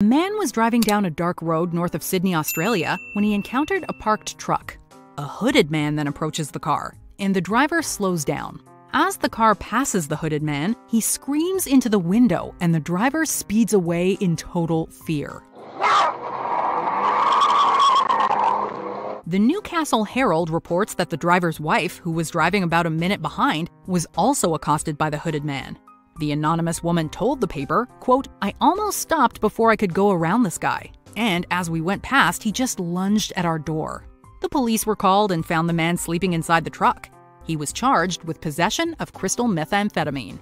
A man was driving down a dark road north of Sydney, Australia, when he encountered a parked truck. A hooded man then approaches the car, and the driver slows down. As the car passes the hooded man, he screams into the window, and the driver speeds away in total fear. The Newcastle Herald reports that the driver's wife, who was driving about a minute behind, was also accosted by the hooded man. The anonymous woman told the paper, quote, I almost stopped before I could go around this guy. And as we went past, he just lunged at our door. The police were called and found the man sleeping inside the truck. He was charged with possession of crystal methamphetamine.